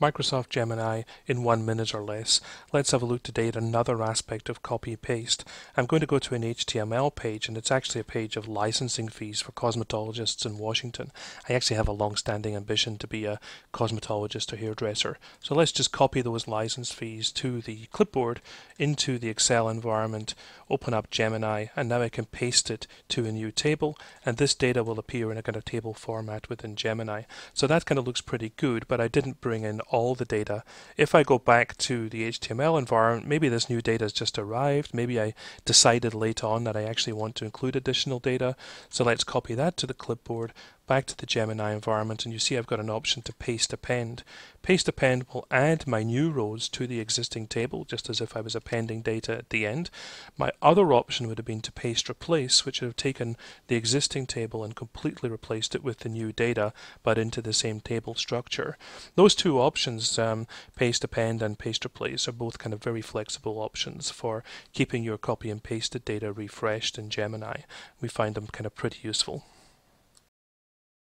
Microsoft Gemini in one minute or less. Let's have a look today at another aspect of copy paste. I'm going to go to an HTML page and it's actually a page of licensing fees for cosmetologists in Washington. I actually have a long-standing ambition to be a cosmetologist or hairdresser. So let's just copy those license fees to the clipboard into the Excel environment, open up Gemini and now I can paste it to a new table and this data will appear in a kind of table format within Gemini. So that kind of looks pretty good but I didn't bring in all the data. If I go back to the HTML environment, maybe this new data has just arrived. Maybe I decided late on that I actually want to include additional data. So let's copy that to the clipboard back to the Gemini environment and you see I've got an option to paste append. Paste append will add my new rows to the existing table just as if I was appending data at the end. My other option would have been to paste replace which would have taken the existing table and completely replaced it with the new data but into the same table structure. Those two options, um, paste append and paste replace, are both kind of very flexible options for keeping your copy and pasted data refreshed in Gemini. We find them kind of pretty useful.